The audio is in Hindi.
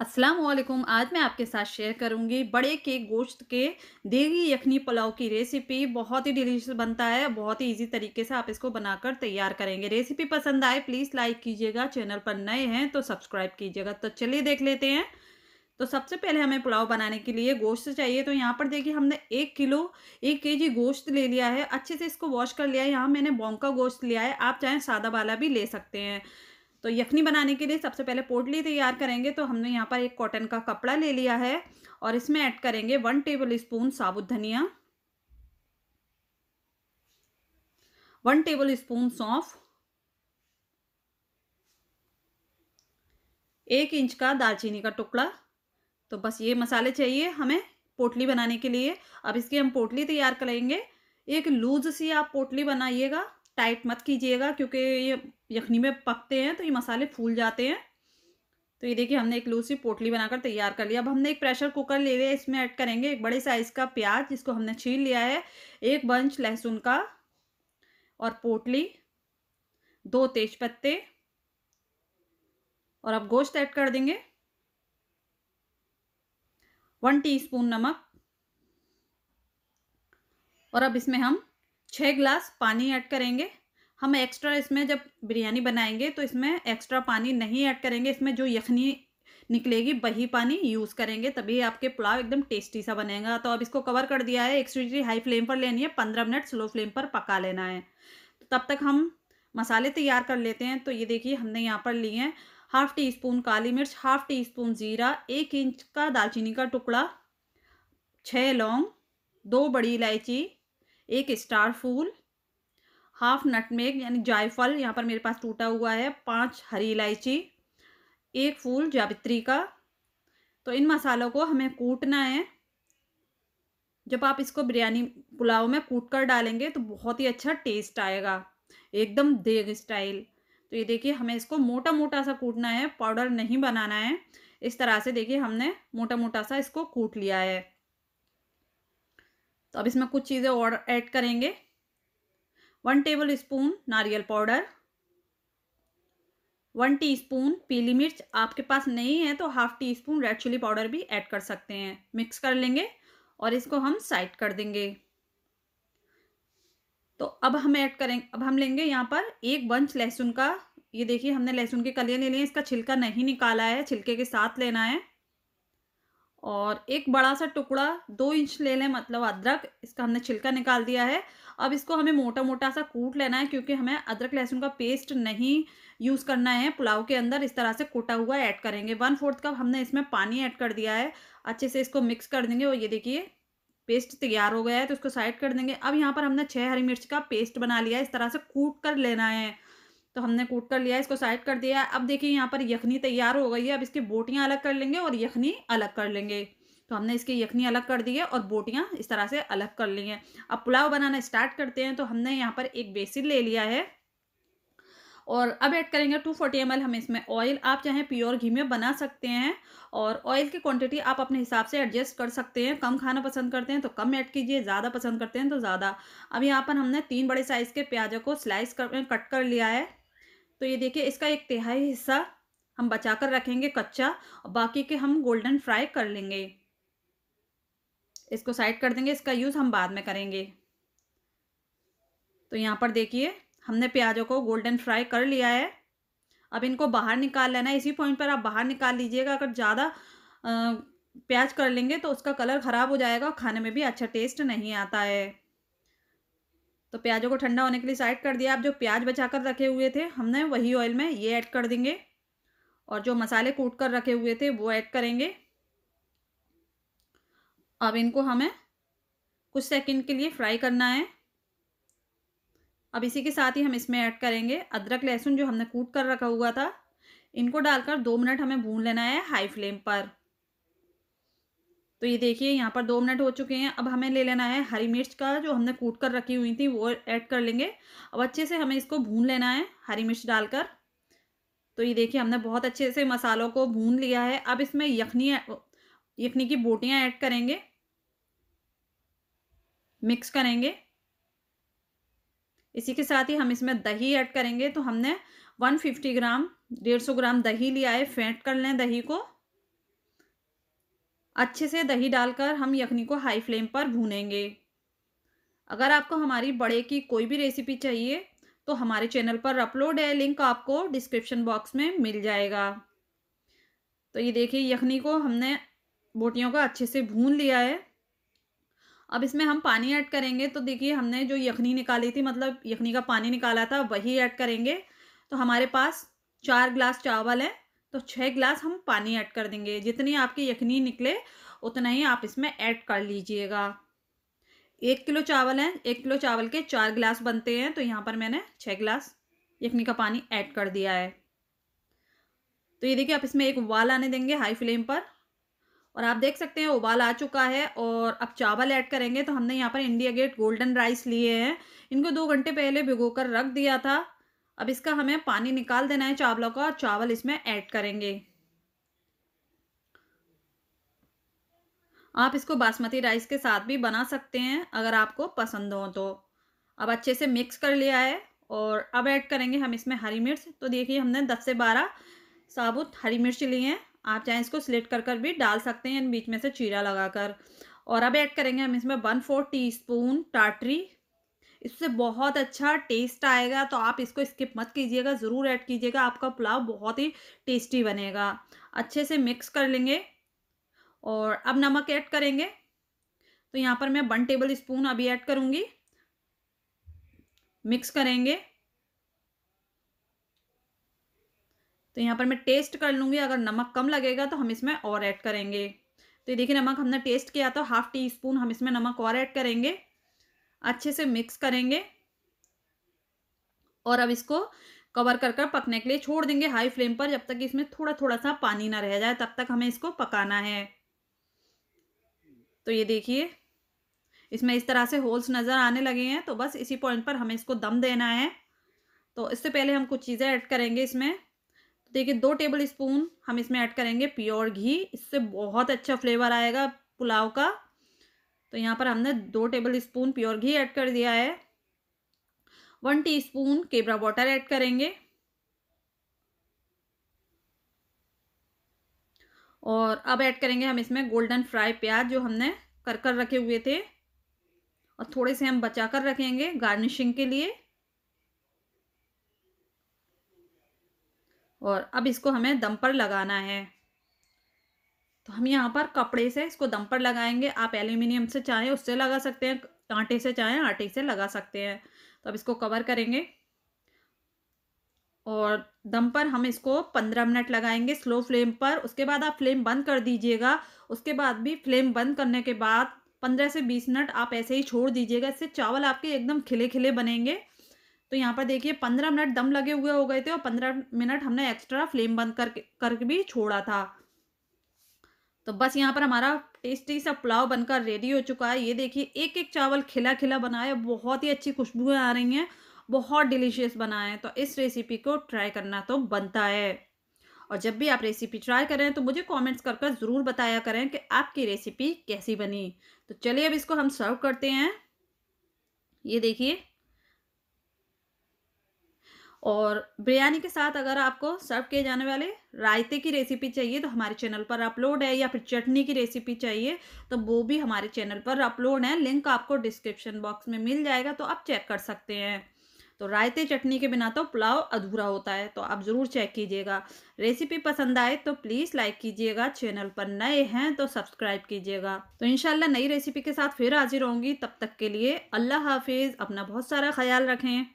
अस्सलाम वालेकुम आज मैं आपके साथ शेयर करूँगी बड़े के गोश्त के देगी यखनी पुलाव की रेसिपी। बहुत ही डिलीशियस बनता है, बहुत ही इजी तरीके से आप इसको बनाकर तैयार करेंगे। रेसिपी पसंद आए प्लीज़ लाइक कीजिएगा। चैनल पर नए हैं तो सब्सक्राइब कीजिएगा। तो चलिए देख लेते हैं। तो सबसे पहले हमें पुलाव बनाने के लिए गोश्त चाहिए। तो यहाँ पर देखिए, हमने एक किलो, एक के जी गोश्त ले लिया है। अच्छे से इसको वॉश कर लिया है। यहाँ मैंने बोंग का गोश्त लिया है। आप चाहें सादा वाला भी ले सकते हैं। तो यखनी बनाने के लिए सबसे पहले पोटली तैयार करेंगे। तो हमने यहाँ पर एक कॉटन का कपड़ा ले लिया है और इसमें ऐड करेंगे वन टेबल स्पून साबुत धनिया, वन टेबल स्पून सौंफ, एक इंच का दालचीनी का टुकड़ा। तो बस ये मसाले चाहिए हमें पोटली बनाने के लिए। अब इसकी हम पोटली तैयार करेंगे। एक लूज सी आप पोटली बनाइएगा। टाइट मत कीजिएगा, क्योंकि ये यखनी में पकते हैं तो ये मसाले फूल जाते हैं। तो ये देखिए, हमने एक लूसी पोटली बनाकर तैयार कर लिया। अब हमने एक प्रेशर कुकर ले लिया, इसमें ऐड करेंगे एक बड़े साइज़ का प्याज, जिसको हमने छील लिया है। एक बंच लहसुन का और पोटली, दो तेज पत्ते और अब गोश्त ऐड कर देंगे। वन टीस्पून नमक और अब इसमें हम छः गिलास पानी ऐड करेंगे। हम एक्स्ट्रा इसमें जब बिरयानी बनाएँगे तो इसमें एक्स्ट्रा पानी नहीं ऐड करेंगे। इसमें जो यखनी निकलेगी, वही पानी यूज़ करेंगे। तभी आपके पुलाव एकदम टेस्टी सा बनेगा। तो अब इसको कवर कर दिया है। एक हाई फ्लेम पर लेनी है। पंद्रह मिनट स्लो फ्लेम पर पका लेना है। तो तब तक हम मसाले तैयार कर लेते हैं। तो ये देखिए, हमने यहाँ पर लिए हैं हाफ़ टी स्पून काली मिर्च हाफ़ टी स्पून ज़ीरा, एक इंच का दालचीनी का टुकड़ा छः लौंग, दो बड़ी इलायची एक स्टार फूल, हाफ़ नटमेग, यानी जायफल यहाँ पर मेरे पास टूटा हुआ है, पाँच हरी इलायची, एक फूल जावित्री का। तो इन मसालों को हमें कूटना है। जब आप इसको बिरयानी पुलाव में कूट कर डालेंगे तो बहुत ही अच्छा टेस्ट आएगा, एकदम देग स्टाइल। तो ये देखिए, हमें इसको मोटा मोटा सा कूटना है, पाउडर नहीं बनाना है। इस तरह से देखिए, हमने मोटा मोटा सा इसको कूट लिया है। तो अब इसमें कुछ चीज़ें और ऐड करेंगे। वन टेबल स्पून नारियल पाउडर। वन टीस्पून पीली मिर्च। आपके पास नहीं है तो half teaspoon red chilli powder भी ऐड कर सकते हैं। मिक्स कर लेंगे और इसको हम साइड कर देंगे। तो अब हम ऐड करेंगे अब हम लेंगे यहाँ पर एक बंच लहसुन का। ये देखिए, हमने लहसुन के कलियाँ ले ली लिए, इसका छिलका नहीं निकाला है, छिलके के साथ लेना है। और एक बड़ा सा टुकड़ा, दो इंच ले लें मतलब अदरक, इसका हमने छिलका निकाल दिया है। अब इसको हमें मोटा मोटा सा कूट लेना है, क्योंकि हमें अदरक, लहसुन का पेस्ट नहीं यूज़ करना है। पुलाव के अंदर इस तरह से कूटा हुआ ऐड करेंगे। वन फोर्थ कप हमने इसमें पानी ऐड कर दिया है। अच्छे से इसको मिक्स कर देंगे और ये देखिए, पेस्ट तैयार हो गया है तो इसको साइड कर देंगे। अब यहाँ पर हमने छः हरी मिर्च का पेस्ट बना लिया है, इस तरह से कूट कर लेना है। तो हमने कूट कर लिया, इसको साइड कर दिया। अब देखिए, यहाँ पर यखनी तैयार हो गई है। अब इसकी बोटियाँ अलग कर लेंगे और यखनी अलग कर लेंगे। तो हमने इसकी यखनी अलग कर दी है और बोटियाँ इस तरह से अलग कर ली हैं। अब पुलाव बनाना स्टार्ट करते हैं। तो हमने यहाँ पर एक बेसिन ले लिया है। और अब ऐड करेंगे टू फोर्टी एम हम इसमें ऑयल आप चाहें प्योर घी में बना सकते हैं। और ऑयल की क्वांटिटी आप अपने हिसाब से एडजस्ट कर सकते हैं। कम खाना पसंद करते हैं तो कम ऐड कीजिए, ज़्यादा पसंद करते हैं तो ज़्यादा। अब यहाँ पर हमने तीन बड़े साइज़ के प्याजों को स्लाइस कर कट कर लिया है। तो ये देखिए, इसका एक तिहाई हिस्सा हम बचा कर रखेंगे कच्चा, और बाकी के हम गोल्डन फ्राई कर लेंगे। इसको साइड कर देंगे, इसका यूज़ हम बाद में करेंगे। तो यहाँ पर देखिए, हमने प्याजों को गोल्डन फ्राई कर लिया है। अब इनको बाहर निकाल लेना है। इसी पॉइंट पर आप बाहर निकाल लीजिएगा। अगर ज़्यादा प्याज कर लेंगे तो उसका कलर ख़राब हो जाएगा खाने में भी अच्छा टेस्ट नहीं आता है। तो प्याजों को ठंडा होने के लिए साइड कर दिया। आप जो प्याज बचा कर रखे हुए थे, हमने वही ऑयल में ये ऐड कर देंगे। और जो मसाले कूट कर रखे हुए थे, वो ऐड करेंगे। अब इनको हमें कुछ सेकंड के लिए फ्राई करना है। अब इसी के साथ ही हम इसमें ऐड करेंगे अदरक, लहसुन जो हमने कूट कर रखा हुआ था। इनको डालकर दो मिनट हमें भून लेना है हाई फ्लेम पर। तो ये देखिए, यहाँ पर दो मिनट हो चुके हैं। अब हमें ले लेना है हरी मिर्च का जो हमने कूट कर रखी हुई थी, वो ऐड कर लेंगे। अब अच्छे से हमें इसको भून लेना है, हरी मिर्च डालकर। तो ये देखिए, हमने बहुत अच्छे से मसालों को भून लिया है। अब इसमें यखनी यखनी की बोटियाँ ऐड करेंगे। मिक्स करेंगे। इसी के साथ ही हम इसमें दही ऐड करेंगे। तो हमने 150 ग्राम 150 ग्राम दही लिया है। फेंट कर लें दही को। अच्छे से दही डालकर हम यखनी को हाई फ्लेम पर भूनेंगे। अगर आपको हमारी बड़े की कोई भी रेसिपी चाहिए तो हमारे चैनल पर अपलोड है लिंक आपको डिस्क्रिप्शन बॉक्स में मिल जाएगा। तो ये देखिए, यखनी को हमने बोटियों को अच्छे से भून लिया है। अब इसमें हम पानी ऐड करेंगे। तो देखिए, हमने जो यखनी निकाली थी मतलब यखनी का पानी निकाला था, वही ऐड करेंगे। तो हमारे पास चार ग्लास चावल है। तो छः ग्लास हम पानी ऐड कर देंगे। जितनी आपकी यखनी निकले, उतना ही आप इसमें ऐड कर लीजिएगा। एक किलो चावल है, एक किलो चावल के चार गिलास बनते हैं तो यहाँ पर मैंने छः गिलास यखनी का पानी ऐड कर दिया है। तो ये देखिए, आप इसमें एक उबाल आने देंगे हाई फ्लेम पर। और आप देख सकते हैं, उबाल आ चुका है और अब चावल ऐड करेंगे तो हमने यहाँ पर इंडिया गेट गोल्डन राइस लिए हैं। इनको दो घंटे पहले भिगो कर रख दिया था। अब इसका हमें पानी निकाल देना है चावलों का और चावल इसमें ऐड करेंगे। आप इसको बासमती राइस के साथ भी बना सकते हैं, अगर आपको पसंद हो तो। अब अच्छे से मिक्स कर लिया है और अब ऐड करेंगे हम इसमें हरी मिर्च। तो देखिए हमने दस से बारह साबुत हरी मिर्च ली हैं। आप चाहें इसको स्लिट कर कर भी डाल सकते हैं, बीच में से चीरा लगाकर। और अब ऐड करेंगे हम इसमें वन फोर टी स्पून टाटरी इससे बहुत अच्छा टेस्ट आएगा तो आप इसको स्किप मत कीजिएगा, ज़रूर ऐड कीजिएगा, आपका पुलाव बहुत ही टेस्टी बनेगा। अच्छे से मिक्स कर लेंगे और अब नमक ऐड करेंगे। तो यहाँ पर मैं वन टेबल स्पून अभी ऐड करूँगी। मिक्स करेंगे। तो यहाँ पर मैं टेस्ट कर लूँगी, अगर नमक कम लगेगा तो हम इसमें और ऐड करेंगे। तो ये देखिए, नमक हमने टेस्ट किया तो हाफ़ टी स्पून हम इसमें नमक और ऐड करेंगे। अच्छे से मिक्स करेंगे। और अब इसको कवर कर कर पकने के लिए छोड़ देंगे हाई फ्लेम पर, जब तक इसमें थोड़ा थोड़ा सा पानी ना रह जाए, तब तक हमें इसको पकाना है। तो ये देखिए, इसमें इस तरह से होल्स नज़र आने लगे हैं तो बस इसी पॉइंट पर हमें इसको दम देना है। तो इससे पहले हम कुछ चीज़ें ऐड करेंगे इसमें। तो देखिए, दो टेबल स्पून हम इसमें ऐड करेंगे प्योर घी। इससे बहुत अच्छा फ्लेवर आएगा पुलाव का। तो यहाँ पर हमने दो टेबल स्पून प्योर घी ऐड कर दिया है। वन टीस्पून केबरा वाटर ऐड करेंगे। और अब ऐड करेंगे हम इसमें गोल्डन फ्राई प्याज जो हमने कर कर रखे हुए थे। और थोड़े से हम बचा कर रखेंगे गार्निशिंग के लिए। और अब इसको हमें दम पर लगाना है। तो हम यहाँ पर कपड़े से इसको दम पर लगाएँगे। आप एल्यूमिनियम से चाहें उससे लगा सकते हैं आटे से चाहें आटे से लगा सकते हैं। तो अब इसको कवर करेंगे और दम पर हम इसको पंद्रह मिनट लगाएँगे स्लो फ्लेम पर। उसके बाद आप फ्लेम बंद कर दीजिएगा। उसके बाद भी फ्लेम बंद करने के बाद पंद्रह से बीस मिनट आप ऐसे ही छोड़ दीजिएगा। इससे चावल आपके एकदम खिले खिले बनेंगे। तो यहाँ पर देखिए पंद्रह मिनट दम लगे हुए हो गए थे और पंद्रह मिनट हमने एक्स्ट्रा फ्लेम बंद करके करके भी छोड़ा था। तो बस यहाँ पर हमारा टेस्टी सा पुलाव बनकर रेडी हो चुका है। ये देखिए एक एक चावल खिला खिला बना है बहुत ही अच्छी खुशबुएँ आ रही हैं, बहुत डिलीशियस बना है। तो इस रेसिपी को ट्राई करना तो बनता है। और जब भी आप रेसिपी ट्राई करें तो मुझे कमेंट्स कर कर ज़रूर बताया करें कि आपकी रेसिपी कैसी बनी। तो चलिए, अब इसको हम सर्व करते हैं। ये देखिए और बिरयानी के साथ अगर आपको सर्व किए जाने वाले रायते की रेसिपी चाहिए तो हमारे चैनल पर अपलोड है, या फिर चटनी की रेसिपी चाहिए तो वो भी हमारे चैनल पर अपलोड है। लिंक आपको डिस्क्रिप्शन बॉक्स में मिल जाएगा तो आप चेक कर सकते हैं। तो रायते चटनी के बिना तो पुलाव अधूरा होता है तो आप ज़रूर चेक कीजिएगा। रेसिपी पसंद आए तो प्लीज़ लाइक कीजिएगा। चैनल पर नए हैं तो सब्सक्राइब कीजिएगा। तो इनशाला नई रेसिपी के साथ फिर हाजिर होंगी। तब तक के लिए अल्लाह हाफिज़। अपना बहुत सारा ख्याल रखें।